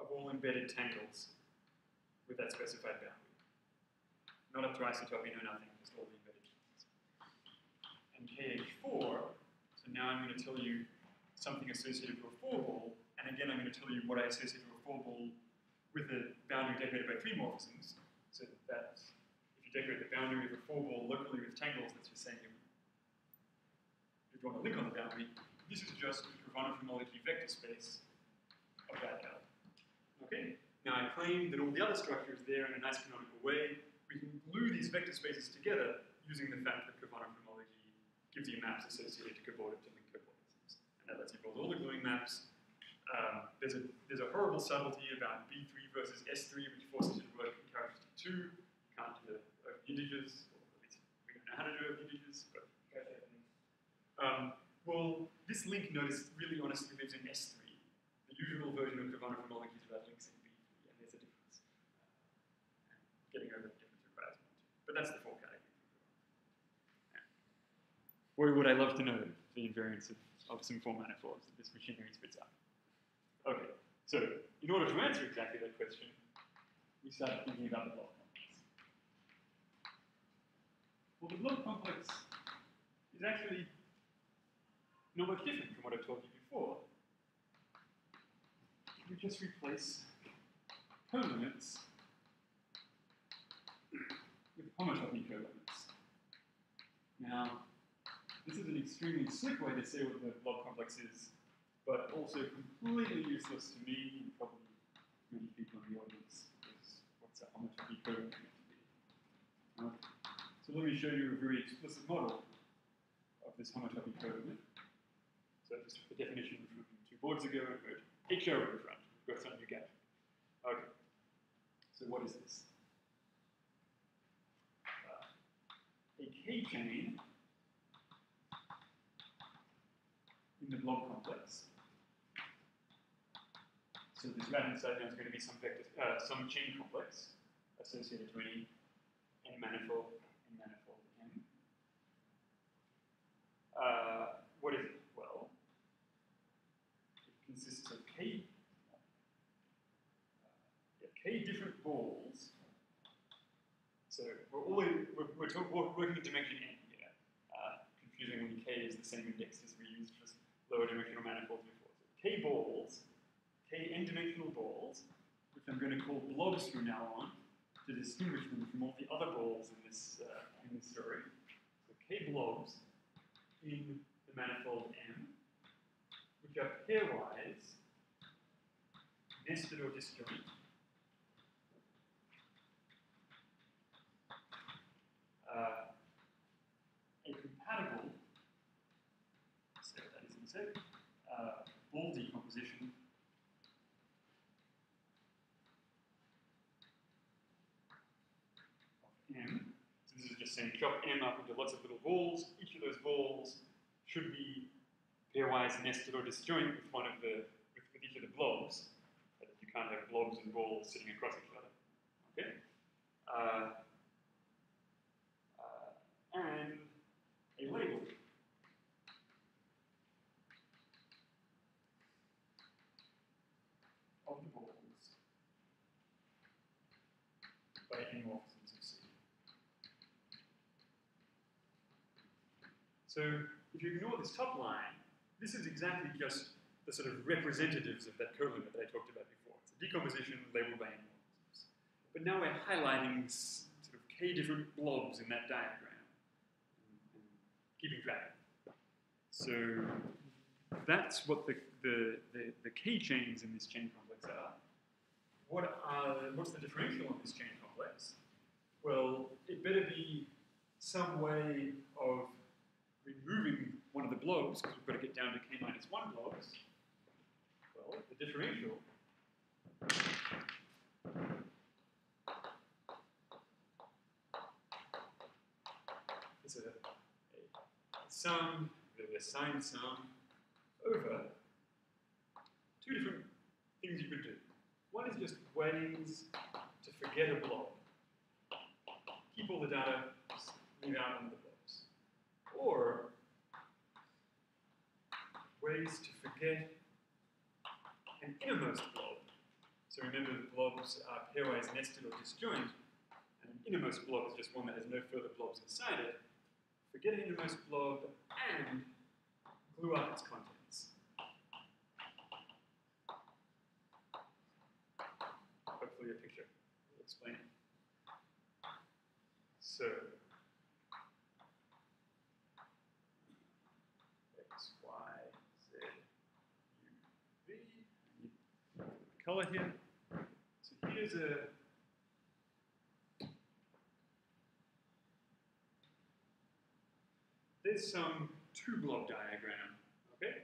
of all embedded tangles with that specified boundary. Not up to isotopy, no nothing, just all the embedded tangles. And KH4, so now I'm going to tell you something associated to a four ball, and again I'm going to tell you what I associate to a four ball with a boundary decorated by three morphisms. So that if you decorate the boundary of a four ball locally with tangles, that's just saying you you've drawn a link on the boundary. This is just the Khovanov homology vector space of that L. Okay? Now I claim that all the other structures there in a nice canonical way, we can glue these vector spaces together using the fact that Khovanov homology gives you maps associated to coordinate to link coordinates. And that lets you build all the gluing maps. Um, there's a there's a horrible subtlety about B3 versus S3, which forces you to work in characteristic 2. Can't do the uh, integers, or at least we don't know how to do it integers, but um, well, this link notice really honestly lives in S3. The usual version of Khovanov homology is about links in B3, and there's a difference. Uh, getting over the difference requires more too. But that's the four category. Boy, would I love to know the invariance of, of some four manifolds that this machinery spits out. Okay, so in order to answer exactly that question, we start thinking about the blob complex. Well, the blob complex is actually not much different from what I've told you before. We just replace colimits with homotopy colimits. Now, this is an extremely slick way to say what the blob complex is, but also completely useless to me and probably many people in the audience, because what's a homotopy meant to be? Okay. So let me show you a very explicit model of this homotopy colimit. So just the definition from two boards ago, put HO in front. We've got something you get. Okay. So what is this? Chain in the blob complex. So this right hand side now is going to be some vector, uh, some chain complex associated to any n manifold, n manifold m. Uh, what is it? Well, it consists of k, uh, k different balls. We're, we're, talk, we're working in dimension n here. Uh, confusing when k is the same index as we used for lower dimensional manifolds before. So k balls, k n-dimensional balls, which I'm going to call blobs from now on to distinguish them from all the other balls in this uh, in this story. So k blobs in the manifold M, which are pairwise, nested or disjoint. Uh, a compatible, so that is in sec, uh, ball decomposition of M. So this is just saying chop M up into lots of little balls. Each of those balls should be pairwise nested or disjoint with one of the with, with each of the blobs. You can't have blobs and balls sitting across each other. Okay. Uh, Labelled Of the balls by n-morphisms of C. So if you ignore this top line, this is exactly just the sort of representatives of that colimit that I talked about before. It's a decomposition labeled by n-morphisms. But now we're highlighting sort of k different blobs in that diagram keeping track. So that's what the, the, the, the chains in this chain complex are. What are, what's the differential on this chain complex? Well, it better be some way of removing one of the blobs, because we've got to get down to k minus 1 blobs. Well, the differential is a, a sum, the sine sum, over two different things you could do. One is just ways to forget a blob. Keep all the data, leave out of the blobs. Or ways to forget an innermost blob. So remember the blobs are pairwise nested or disjoint, and an innermost blob is just one that has no further blobs inside it. Forget an innermost blob and glue up its contents. Hopefully a picture will explain it. So, X, Y, Z, U, V. Color here. So here's a there's some two blob diagram. Okay?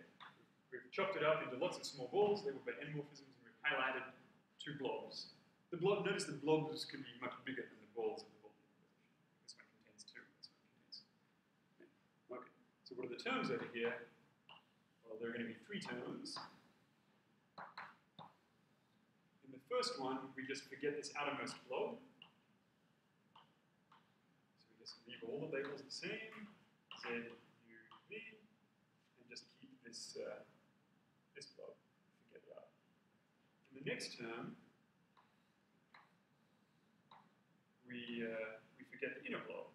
We've chopped it up into lots of small balls, labeled by n morphisms, and we've highlighted two blobs. The blob notice the blobs can be much bigger than the balls of the ball. This one contains two, this one contains. Okay. So what are the terms over here? Well, there are going to be three terms. In the first one, we just forget this outermost blob. So we just leave all the labels the same. Z, U, V, and just keep this, uh, this blob, forget the. In the next term, we, uh, we forget the inner blob.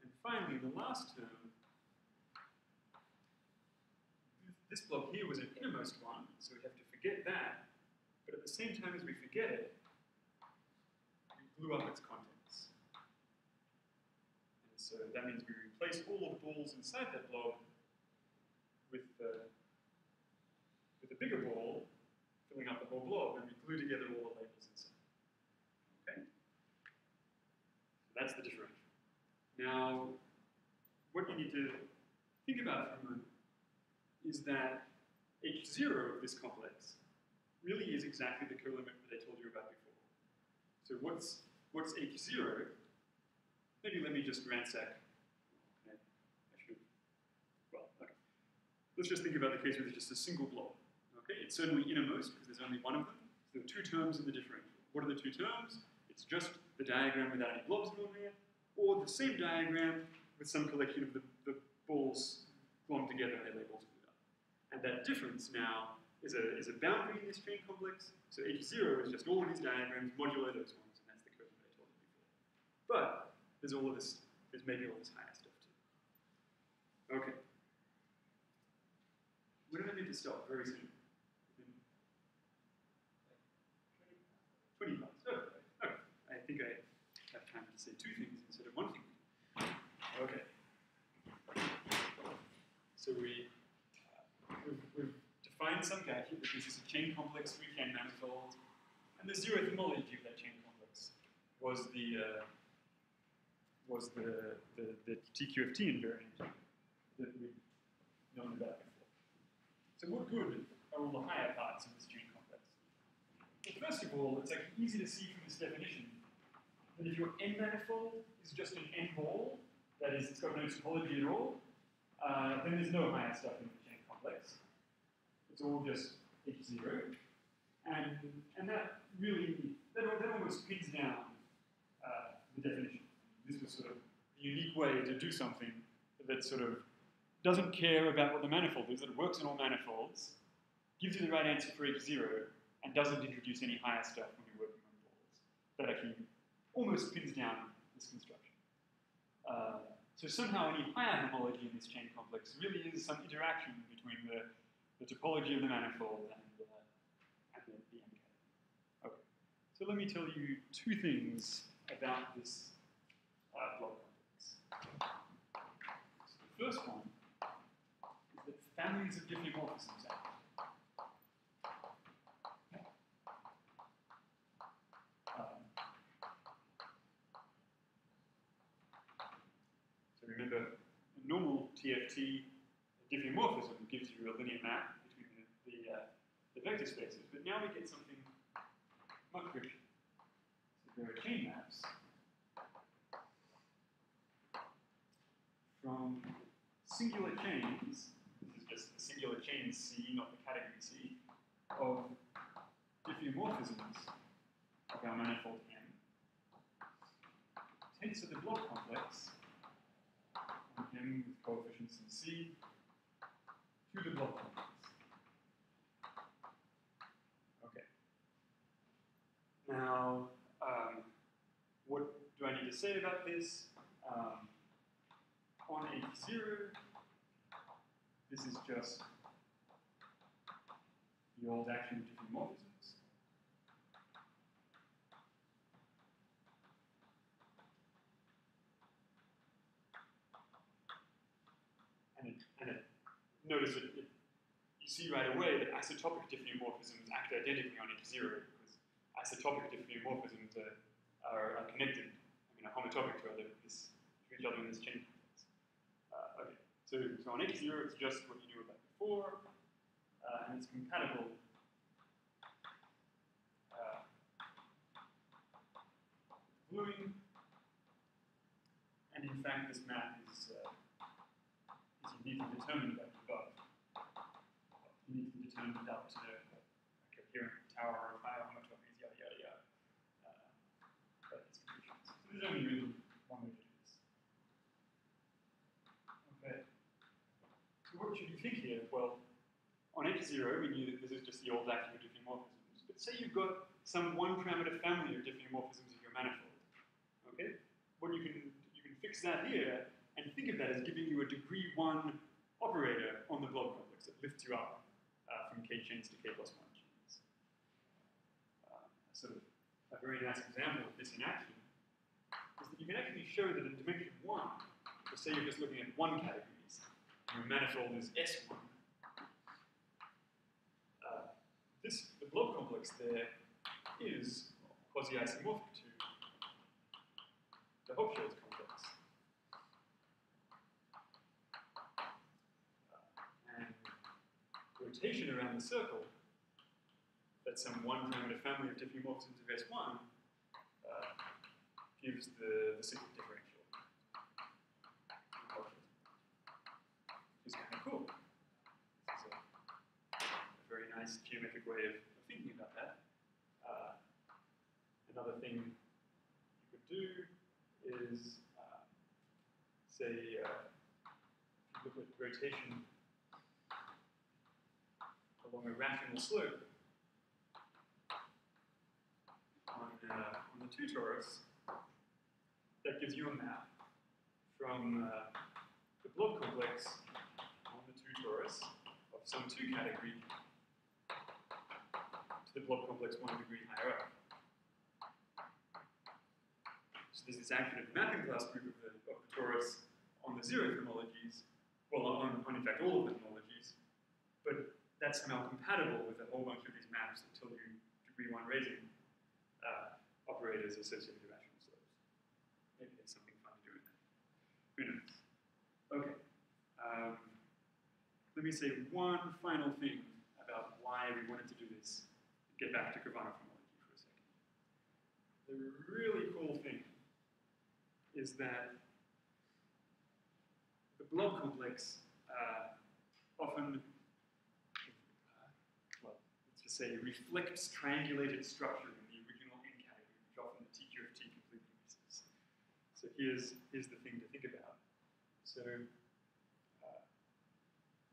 And finally, the last term, this blob here was an innermost one, so we have to forget that. The same time as we forget it, we glue up its contents. And so that means we replace all of the balls inside that blob with, uh, with a bigger ball, filling up the whole blob, and we glue together all the labels inside. Okay? So that's the differential. Now, what you need to think about for a moment is that H0 of this complex really is exactly the colimit that I told you about before. So what's, what's H0? Maybe let me just ransack. Okay, I should, well, okay. Let's just think about the case where there's just a single blob. Okay, it's certainly innermost because there's only one of them. So there are two terms in the differential. What are the two terms? It's just the diagram without any blobs drawn there, or the same diagram with some collection of the, the balls glommed together and their labels. And that difference now is a, is a boundary in this chain complex. So H0 is just all of these diagrams, modulo those ones, and that's the code that I told you before. But there's all of this, there's maybe all this higher stuff too. Okay. When do I need to stop? Very soon. 20 minutes. Oh, okay. I think I have time to say two things instead of one thing. Okay. So we, we've some here that is a chain complex three-can manifold, and the zeroth homology of that chain complex was the uh, was the, the, the TQFT invariant that we've known about before. So what good are all the higher parts of this chain complex? Well, first of all, it's like easy to see from this definition that if your n manifold is just an n ball, that is, it's got no topology at all, uh, then there's no higher stuff in the chain complex. It's all just H0. And, and that really, that, that almost pins down uh, the definition. This was sort of a unique way to do something that sort of doesn't care about what the manifold is, that works in all manifolds, gives you the right answer for each zero, and doesn't introduce any higher stuff when you're working on balls. That actually almost pins down this construction. Uh, so somehow any higher homology in this chain complex really is some interaction between the, the topology of the manifold and, and the, the MK. Okay, so let me tell you two things about this uh, blob complex. So the first one is that families of diffeomorphisms act. Um, so remember, a normal TFT diffeomorphism gives you a linear map between the, the, uh, the vector spaces, but now we get something much richer. So there are chain maps from singular chains, this is just the singular chain C, not the category C, of diffeomorphisms of our manifold M. Tensor the blob complex M with coefficients in C to the blob complex. Okay. Now, um, what do I need to say about this? Um, on H0, this is just the old action of diffeomorphisms. And, it, and it, notice that it, you see right away that isotopic diffeomorphisms act identically on H0 because isotopic diffeomorphisms are, are, are connected, I mean, are homotopic to, other, this, to each other in this chain complex. Uh, okay, so, so on H0 it's just what you knew about before, uh, and it's compatible uh, gluing, and in fact this map is, uh, is uniquely determined about above. Uniquely determined up to a coherent tower of higher homotopies, yada yada yada. Uh, but it's conditions. So there's only really one way to do this. Okay. So what should you think here? Well, on H0, we knew that this is just the old action of diffeomorphisms. But say you've got some one-parameter family of diffeomorphisms of your manifold. Okay? Well, you can you can fix that here and think of that as giving you a degree one operator on the blob complex that lifts you up uh, from k chains to k plus one chains. Uh, a very nice example of this in action is that you can actually show that in dimension one, so say you're just looking at one categories, your manifold is S1. Uh, this the blob complex there is quasi-isomorphic to the Hochschild complex. Uh, and rotation around the circle, that some one parameter family of diffeomorphisms of S1, uh, gives the, the cyclic differential. Which is kind of cool. This is a, a very nice geometric way of, of thinking about that. Uh, another thing you could do is, uh, say, uh, look at rotation along a rational slope on, uh, on the two torus, that gives you a map from uh, the blob complex on the two torus of some two category to the blob complex one degree higher up. So there's this the mapping class group of the, of the torus on the zero homologies, well, on, on in fact all of the homologies, but that's somehow compatible with a whole bunch of these maps that tell you degree one raising uh, operators associated with rational slopes. Maybe there's something fun to do with that. Who knows? Okay. Um, let me say one final thing about why we wanted to do this. Get back to Khovanov homology for a second. The really cool thing is that the blob complex uh, often, uh, well, let's just say, reflects triangulated structure in the original n category, which often the teacher of T completely misses. So here's, here's the thing to think about. So uh,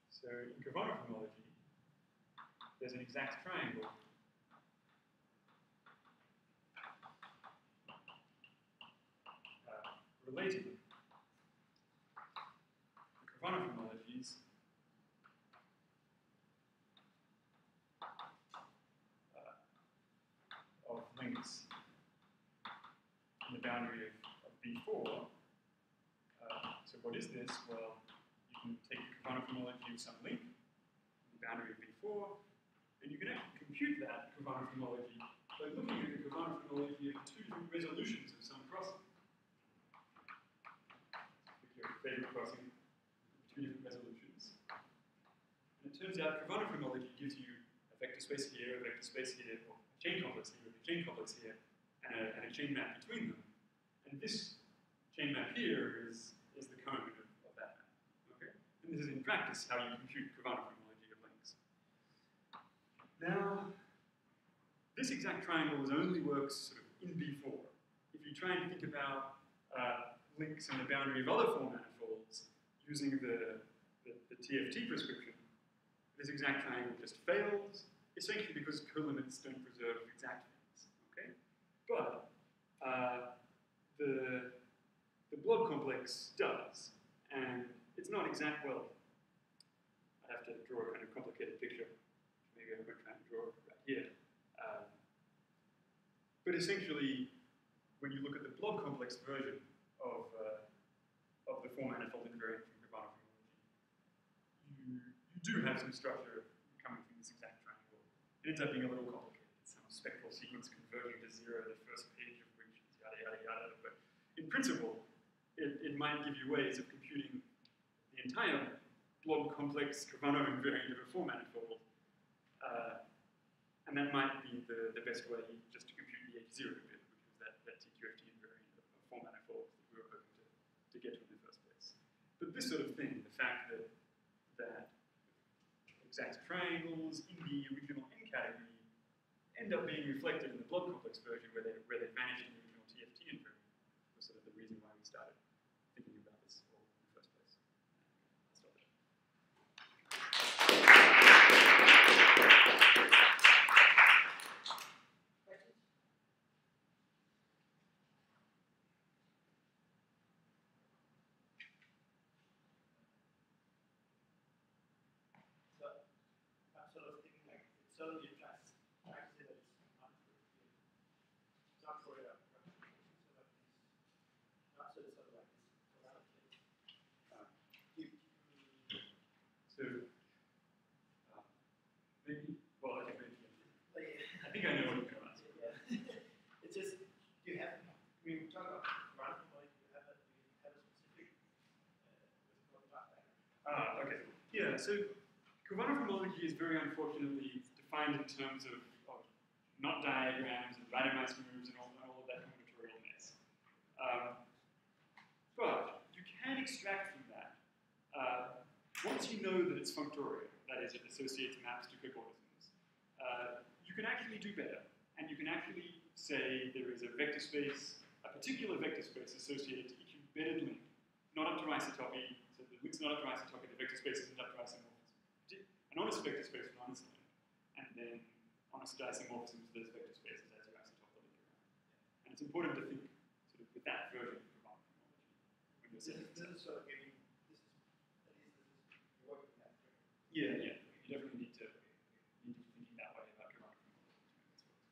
So in Khovanov homology, there's an exact triangle. Uh, relating the Khovanov homologies uh, of links in the boundary of, of B4. Uh, so what is this? Well, you can take the Khovanov homology of some link the boundary of B4, and you can actually compute that Khovanov homology by looking at the Khovanov homology of two different resolutions of some crossing. Pick your favorite crossing, two different resolutions. And it turns out Khovanov homology gives you a vector space here, a vector space here, or a chain complex here, a chain complex here, and a, and a chain map between them. And this chain map here is, is the cone of, of that map. Okay? And this is in practice how you compute Khovanov homology of links. Now, this exact triangle only works sort of in B4. If you try and think about uh, links in the boundary of other four manifolds using the, the, the TFT prescription, this exact triangle just fails, essentially because colimits don't preserve exact things. Okay? But uh, the, the blob complex does, and it's not exact well. I have to draw a kind of complicated picture. Maybe I'm going to try and draw it right here. Um, but essentially, when you look at the blob complex version of, uh, of the four manifold invariant from homology, you, you do have some structure coming from this exact triangle. It ends up being a little complicated. It's Some spectral sequence converging to zero, the first page of which is yada yada yada. But in principle, it, it might give you ways of computing the entire blob complex Khovanov invariant of a four manifold. Uh, and that might be the, the best way just to compute the H0 bit, which was that, that TQFT invariant of, a four manifolds that we were hoping to, to get to in the first place. But this sort of thing, the fact that, that exact triangles in the original N category end up being reflected in the blob complex version where they, where they vanish in the original TFT invariant was sort of the reason why we started thinking about this all in the first place. I'll stop there. Questions? So, I'm sort of thinking like, it's certainly attracts, I say that it's not for, not for, uh, sort of these, not sort of sort of like this, around things. Uh, you, you, So, uh, maybe, well, I think maybe, like, I think I know what you're going to ask. Yeah. It's just, do you have, when we talk about run like, do you have a, do you have a specific, uh, what's called dot diagram? Ah, okay. Yeah, so Khovanov homology is very unfortunately defined in terms of, of knot diagrams and Reidemeister moves and all, all of that combinatorial mess. Um, but you can extract from that, uh, once you know that it's functorial, that is, it associates maps to cobordisms, uh, you can actually do better. And you can actually say there is a vector space, a particular vector space associated to each embedded link, not up to isotopy, link's not up to isotopy, the vector space isn't up to isomorphism. An honest vector space link, and then honest isomorphisms, those vector spaces as you link around. And it's important to think sort of with that version of Khovanov homology when you're setting this this is sort of getting, this is, this is, you're working that through. Yeah, yeah. You definitely need to need to be thinking that way about Khovanov homology to make this work.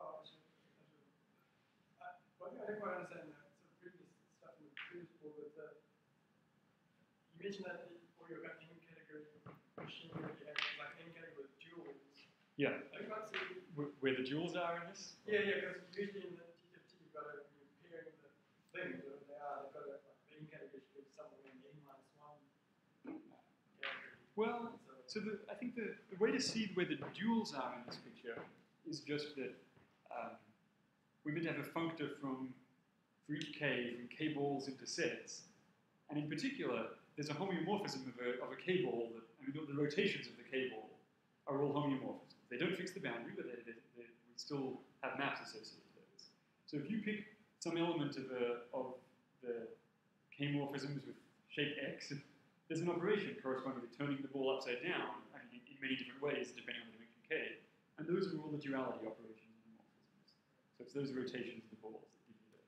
Oh, I see. Uh, One thing I didn't quite understand that sort of previous stuff in the previous book was that you mentioned that the- for your kind of category machine, you have like N category with duals. Yeah. I can't see. Where, where the duals are in this? Yeah, yeah, because usually in the TFT you've got to you're pairing the things, whatever they are, they've got to, like, the N category should give somewhere in the N minus one category. Well, so, So the, I think the, the way to see where the duals are in this picture is just that um, we're meant to have a functor from for each k from k balls into sets, and in particular, there's a homeomorphism of a, of a that I mean the, rotations of the ball are all homeomorphisms. They don't fix the boundary, but they, they, they, still have maps associated to those. So if you pick some element of a of the k-morphisms with shape x, there's an operation corresponding to turning the ball upside down I mean, in, many different ways depending on the dimension k, and those are all the duality operations morphisms. So it's those rotations of the balls that give you the.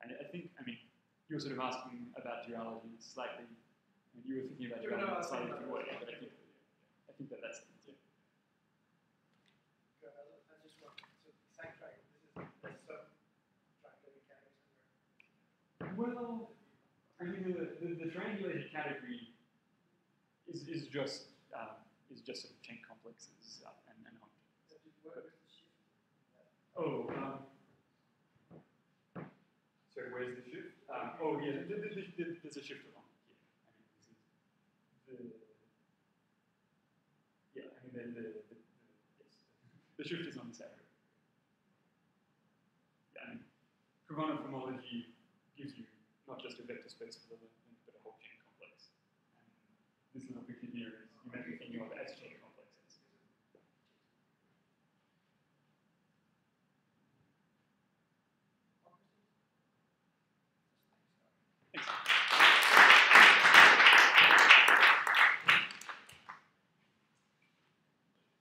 And I think, I mean, you were sort of asking about duality slightly, I you were thinking about Yeah, no, duality in I a slightly different way, but I think, I think that that's, yeah. Good, I I just want, so sidetrack, this is, this sub triangular mechanics under. Well, I mean, the, the, the triangulated category is, is just um, is just sort of chain complexes uh, and, and functions. So did what was the shift? Oh, um, so where's the shift? Um, oh, yeah, th- th- th- th- there's a shift along here. I mean, this is the yeah. I mean, the, the, the, the yes, the shift is on area. Yeah, I homology gives you not just a vector space for the